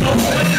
Let's go.